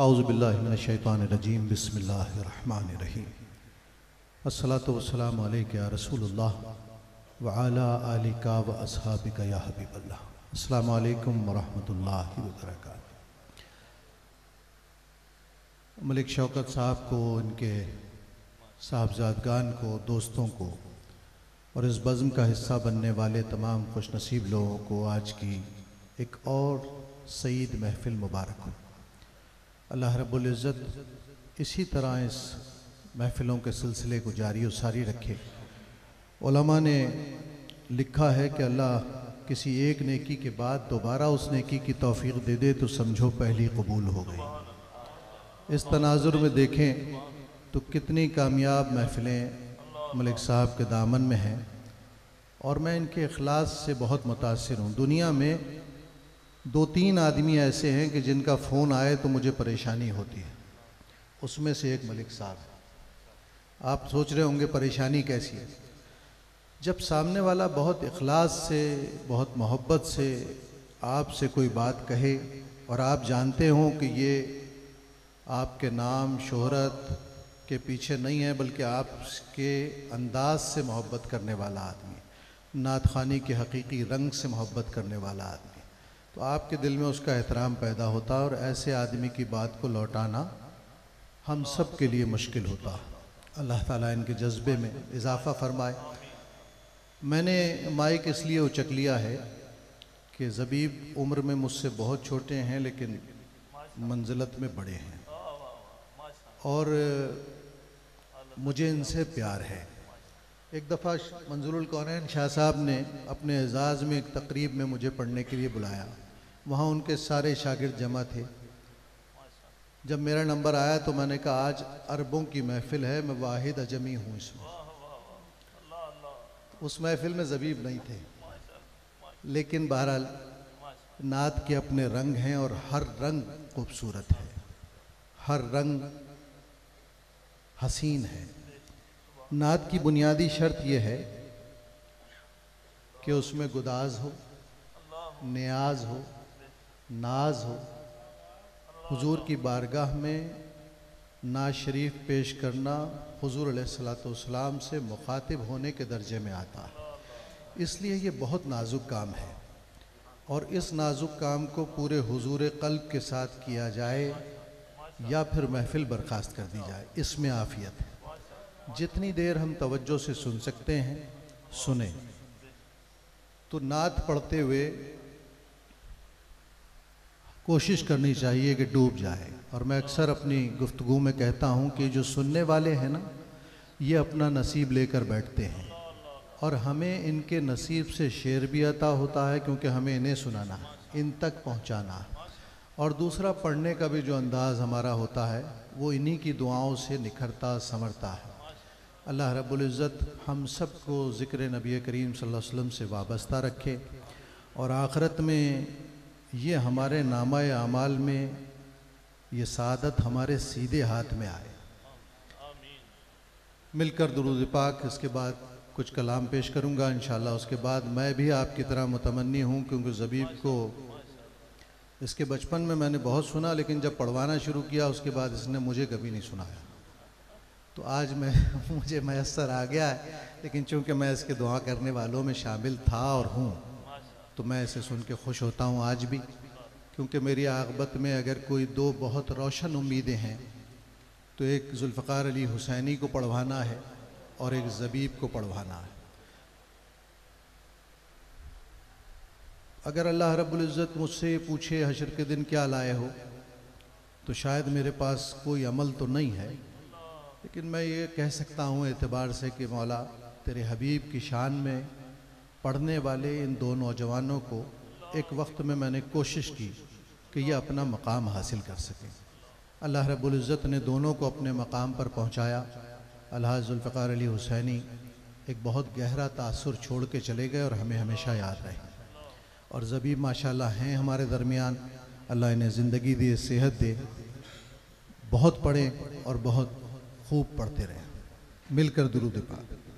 आउज़बिल्लिनशैतानरजीम बसमीम असलात वसलाम या रसूलुल्लाह व व असहाबिका या वालेकुम वरहमतुल्लाहि वबरकातुहू मलिक शौकत साहब को, इनके साहबजादगान को, दोस्तों को, और इस बज़म का हिस्सा बनने वाले तमाम खुश नसीब लोगों को आज की एक और सईद महफिल मुबारक हो। अल्लाह रब्बुल इज़्ज़त इसी तरह इस महफ़िलों के सिलसिले को जारी और सारी रखे। ने लिखा है कि अल्लाह किसी एक नेकी के बाद दोबारा उस नेकी की तौफीक दे दे तो समझो पहली कबूल हो गई। इस तनाजुर में देखें तो कितनी कामयाब महफ़िलें मलिक साहब के दामन में हैं और मैं इनके अखलास से बहुत मुतासर हूँ। दुनिया में दो तीन आदमी ऐसे हैं कि जिनका फ़ोन आए तो मुझे परेशानी होती है। उसमें से एक मलिक साहब। आप सोच रहे होंगे, परेशानी कैसी है? जब सामने वाला बहुत अखलास से, बहुत मोहब्बत से आपसे कोई बात कहे और आप जानते हो कि ये आपके नाम, शोहरत के पीछे नहीं है, बल्कि आपके अंदाज से मोहब्बत करने वाला आदमी नात खानी के हकीकी रंग से मोहब्बत करने वाला आदमी तो आपके दिल में उसका एहतराम पैदा होता और ऐसे आदमी की बात को लौटाना हम सब के लिए मुश्किल होता। अल्लाह ताला इनके जज्बे में इजाफ़ा फरमाए। मैंने माइक इसलिए उचक लिया है कि ज़बीब उम्र में मुझसे बहुत छोटे हैं, लेकिन मंजिलत में बड़े हैं। और मुझे इनसे प्यार है। एक दफ़ा मंजूरुल कौन शाह साहब ने अपने एजाज़ में एक तकरीब में मुझे पढ़ने के लिए बुलाया। वहाँ उनके सारे शागिर्द जमा थे। जब मेरा नंबर आया तो मैंने कहा, आज अरबों की महफिल है, मैं वाहिद अजमी हूँ इसमें। उस महफिल में जबीब नहीं थे। लेकिन बहरहाल, नात के अपने रंग हैं और हर रंग खूबसूरत है। हर रंग हसीन है। नात की बुनियादी शर्त यह है कि उसमें गुदाज हो, न्याज हो, नाज हो। हुजूर की बारगाह में नाज शरीफ पेश करना हुजूर सलाम से मुखातिब होने के दर्जे में आता है। इसलिए ये बहुत नाजुक काम है और इस नाजुक काम को पूरे हुजूर कल्ब के साथ किया जाए या फिर महफिल बर्खास्त कर दी जाए, इसमें आफियत है। जितनी देर हम तवज्जो से सुन सकते हैं, सुने। तो नात पढ़ते हुए कोशिश करनी चाहिए कि डूब जाए। और मैं अक्सर अपनी गुफ्तगु में कहता हूँ कि जो सुनने वाले हैं ना, ये अपना नसीब लेकर बैठते हैं। और हमें इनके नसीब से शेर भी अता होता है, क्योंकि हमें इन्हें सुनाना, इन तक पहुँचाना। और दूसरा, पढ़ने का भी जो अंदाज़ हमारा होता है, वो इन्हीं की दुआओं से निखरता, समरता है। अल्लाह रब्ज़त हम सबको ज़िक्र नबी करीम सल्लल्लाहु अलैहि वसल्लम से वाबस्ता रखे। और आख़रत में ये हमारे नामा अमाल में ये सादत हमारे सीधे हाथ में आए। मिलकर दुरुद पाक, इसके बाद कुछ कलाम पेश करूँगा इन उसके बाद मैं भी आपकी तरह मुतमनी हूँ, क्योंकि ज़बीब को इसके बचपन में मैंने बहुत सुना, लेकिन जब पढ़वाना शुरू किया, उसके बाद इसने मुझे कभी नहीं सुनाया। तो आज मैं, मुझे मैसर आ गया है, लेकिन चूँकि मैं इसके दुआ करने वालों में शामिल था और हूँ तो मैं इसे सुन के खुश होता हूँ आज भी। क्योंकि मेरी आगबत में अगर कोई दो बहुत रोशन उम्मीदें हैं तो एक जुल्फ़ार अली हुसैनी को पढ़वाना है और एक ज़बीब को पढ़वाना है। अगर अल्लाह रब्ज़त मुझसे पूछे हशर के दिन क्या लाए हो तो शायद मेरे पास कोई अमल तो नहीं है। लेकिन मैं ये कह सकता हूँ एतबार से कि मौला, तेरे हबीब की शान में पढ़ने वाले इन दो नौजवानों को एक वक्त में मैंने कोशिश की कि ये अपना मकाम हासिल कर सकें। अल्लाह रब्ज़त ने दोनों को अपने मकाम पर पहुँचाया। अल्लाह जुल्फ़ार अली हुसैनी एक बहुत गहरा तासर छोड़ के चले गए और हमें हमेशा याद रहे। और ज़बी माशाल्लाह हैं हमारे दरमियान। अल्लाह इन्हें ज़िंदगी दे, सेहत दे। बहुत पढ़ें और बहुत खूब पढ़ते रहे। मिलकर दुरुद पाक।